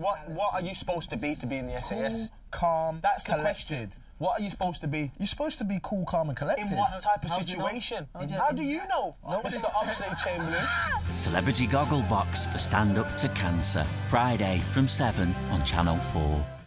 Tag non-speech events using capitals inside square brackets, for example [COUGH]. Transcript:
what what are you supposed to be to be in the SAS? calm, That's collected. What are you supposed to be? You're supposed to be cool, calm, and collected. In what type of How do you know? situation? How do you- know? Mr. Oxley Chamberlain. [LAUGHS] Celebrity Goggle Box for Stand Up to Cancer. Friday from 7 on Channel 4.